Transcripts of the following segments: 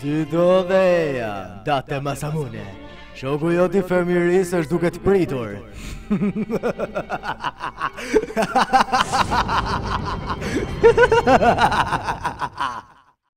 Ti do dhe ja, Date Masamune Shoku yt i fëmijërisë është duke të pritur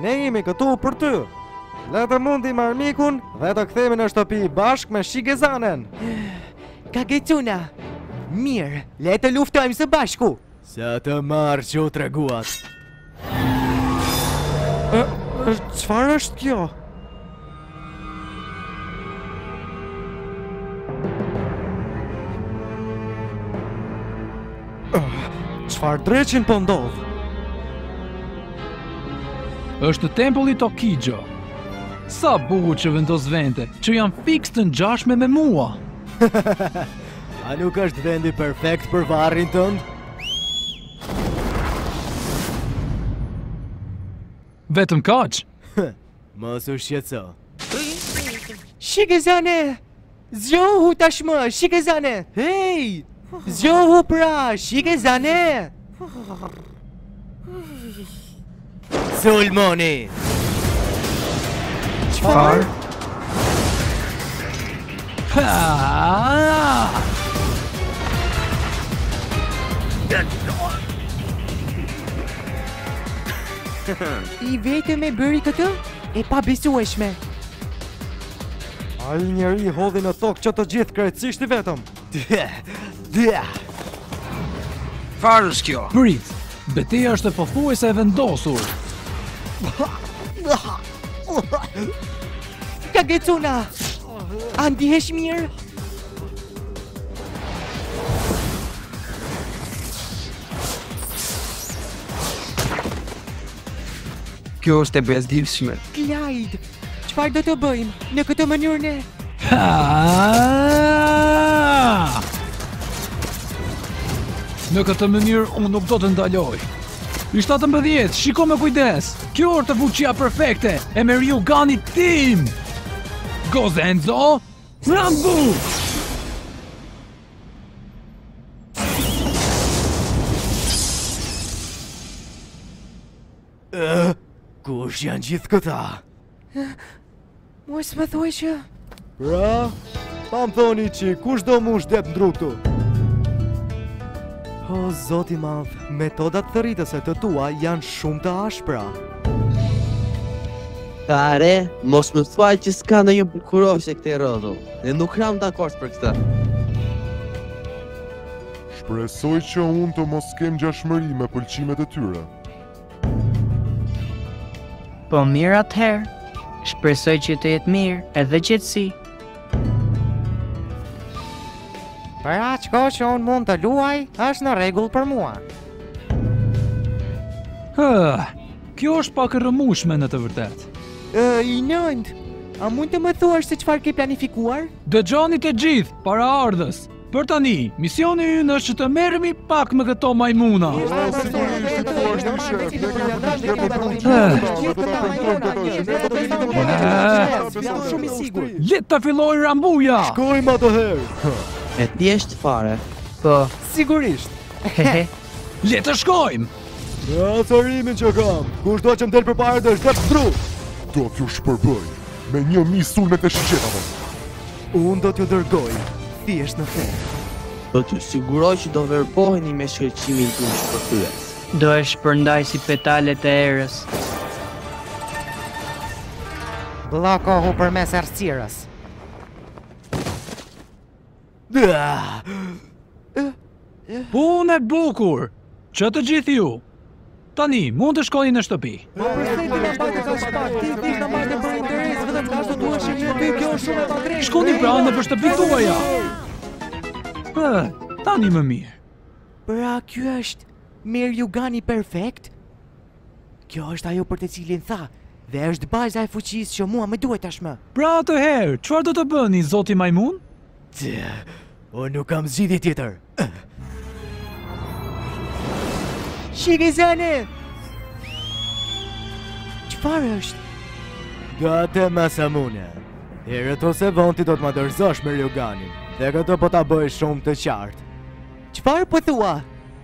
Ne jemi këtu për ty. Le të mundim armikun dhe të kthehemi në shtëpi bashkë me Shigezanen. Kagecuna. Mirë, le të luftojmë së bashku. Sa të marrë që u treguat. Çfarë është kjo? Çfarë dreqin po ndodh? Është tempulli Tokixho. Sa bukur që vendos vende që janë fiks të ngjashme me mua. A nuk është vendi perfekt për varrin tënd? Vetëm kaq. Mos u shqetëso. Shigezane! Zgjohu tashmë, Shigezane! Hej! Zgjohu pra, Shigezane! Sulmoni! Çfarë? Ha! I vetëm e bëri këtë? E pabesueshme! Ai njeri i hodhi në tokë që të gjithë krejtësisht i vetëm! Dhe, dhe! Çfarë është kjo? Prit, beteja është pothuajse e vendosur! Kagecuna! A ndihesh mirë? Kjo është e bezdisshme. Clyde, çfarë do të bëjmë? Në këtë mënyrë ne. Ha! Në këtë mënyrë unë nuk do të ndaloj. I 17, shiko me kujdes. Kjo është fuqia perfekte e meriuganit tim. Gozenzo, Rambo! Kush janë gjithë këta? Mos më thuaj që... Pra, pa më thoni që kush do më shtypë në dru këtu? O, Zot i madh, metodat tërbitëse të tua janë shumë të ashpra. Kare, mos më thuaj që s'ka ndonjë bukuroshe këtej rrotull. Unë nuk jam dakord për këtë. Shpresoj që unë të mos kem ngjashmëri me pëlqimet e tyre. Po mirë atëherë, shpresoj që të jetë mirë edhe gjithsesi. Për aq kohë që unë mund të luaj, është në rregull për mua. Hëh, Kjo është pak e rrëmujshme në të vërtetë. I nëntë, a mund të më thuash se çfarë ke planifikuar? Dëgjoni të gjithë, paraardhës! Për tani, misioni ynë është që të merremi pak me këta majmunë. Le të fillojë rrëmuja. Shkojmë atëherë. E thjeshtë fare. Po, sigurisht. Le të shkojmë. Në acarimin që kam, kushdo që më del përpara do të vdesë. Do t'ju shpërbëj me një mijë sulmet e shigjetave. Unë do t'ju dërgoj, thjesht në ferr. Do t'ju siguroj që do verboheni me shkëlqimin tim shpërthyes. Do e shpërndaj si petalet e erës. Bllokohu përmes errësirës. Punë e bukur! Që të gjithë ju! Tani, mund të shkoni në shtëpi. Ma përstej të në bajtë ka shpak, ti ti në bajtë për interes, vëdëm ka shtë duhe që një dy kjo është shumë e padrejtë. Shkoni pra nëpër shtëpitë tuaja. Tani më mirë. Pra, kjo është Mi Ryugani perfekt? Kjo është ajo për të cilën tha, dhe është baza e fuqisë që mua më duhet tashmë. Pra atëherë, çfarë do të bëni, zoti majmun? Të, unë nuk kam zgjedhje tjetër. Shigezane! Çfarë është? Date Masamune. Herët ose vonë ti do të më dorëzosh Mi Ryuganin, dhe këtë po ta bëj shumë të qartë. Çfarë po thua?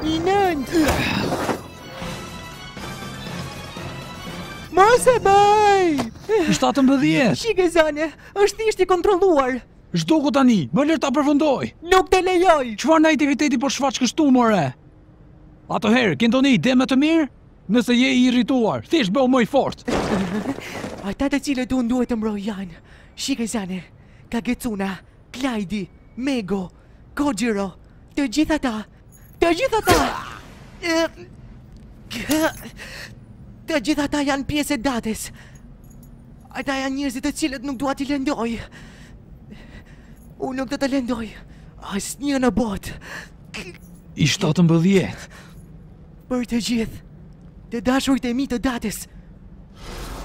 I nëntë! Mos e bëj! Shtatëmbëdhjetë! Shigezane është thjesht i kontrolluar! Zhduku tani, më lër ta përfundoj! Nuk të lejoj! Çfarë naiviteti po shfaq kështu, more? Atëherë, ke ndonjë ide më të mirë? Nëse je i irrituar, thjesht bëhu më i fortë. Ata të cilët unë duhet të mbroj janë Shike Zane, Kagecuna, Klajdi, Mego, Kojiro, të gjithë ata, të gjithë ata! Të gjithë ata janë pjesë e dates. Ata janë njerëzit të cilët nuk dua t'i lëndoj. Unë nuk do të lëndoj asnjë në botë. I 17. Për të gjithë, të dashurit e mi të dates,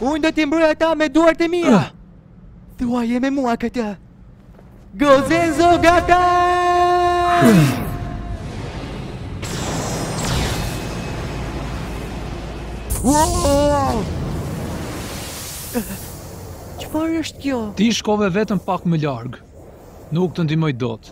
unë do t'i mbroj ata me duart e mia. Ah. Thuaje me mua këtë. Gozenzo Gata! Ah. Çfarë është kjo? Ti shkove vetëm pak më larg. Nuk të ndihmoj dot.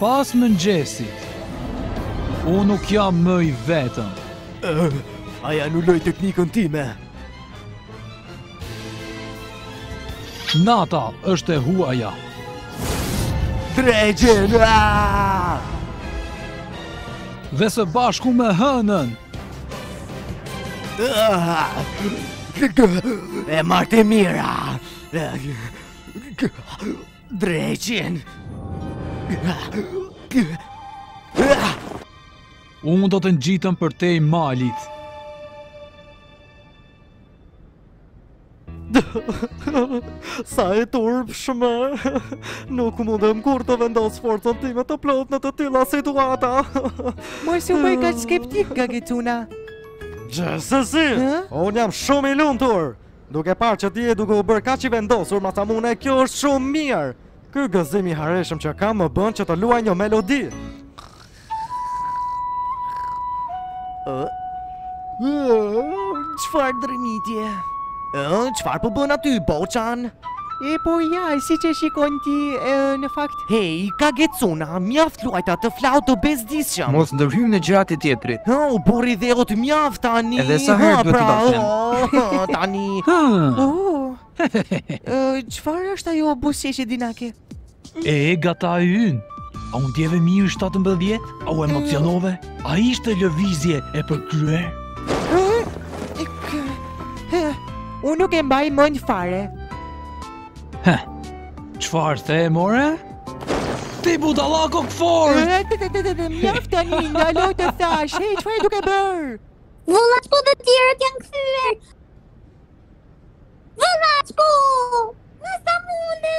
Pas mëngjesit, unë nuk jam më i vetëm. Ai anuloi teknikën time. Nata është e juaja. Dreqin! Dhe së bashku me hënën. E marrtë e mira. Dreqin! Unë do të ngjitem përtej malit. Sa e turpshme Nuk mundem kurrë të vendos forcën time të plotë në të tilla situata Mos u bëj kaq skeptik, Kagecuna Gjithsesi, unë jam shumë i lumtur Duke parë që ti je duke u bërë kaq i vendosur, Masamune, kjo është shumë mirë. Ky gëzim i hareshëm që kam më bën që të luaj një melodi. Çfarë dreqin je? Çfarë po bën aty, Boçan? Epo ja, siç e shikon ti, në fakt Hej, kagecuna, mjaft luajte atë flaut të bezdisshëm. Mos ndërhy më në gjërat e tjetrit. Hë, o burri i dheut mjaft tani. Edhe sa herë duhet të pra, ta them. Tani. Çfarë është ajo buzëqeshje dinake? E gata i ynë. A u ndjeve mirë 17? A u emocionove? A ishte lëvizje e përkryer? Unë nuk e mbaj mend fare. Heh, çfarë the more? Ti budalla kokëfortë! Mjaft tani, ndalo të thashë, hej, çfarë je duke bërë? Vëlla shpo dhe të tjerët janë kthyer! Vëlla shpo! Në sa mundë!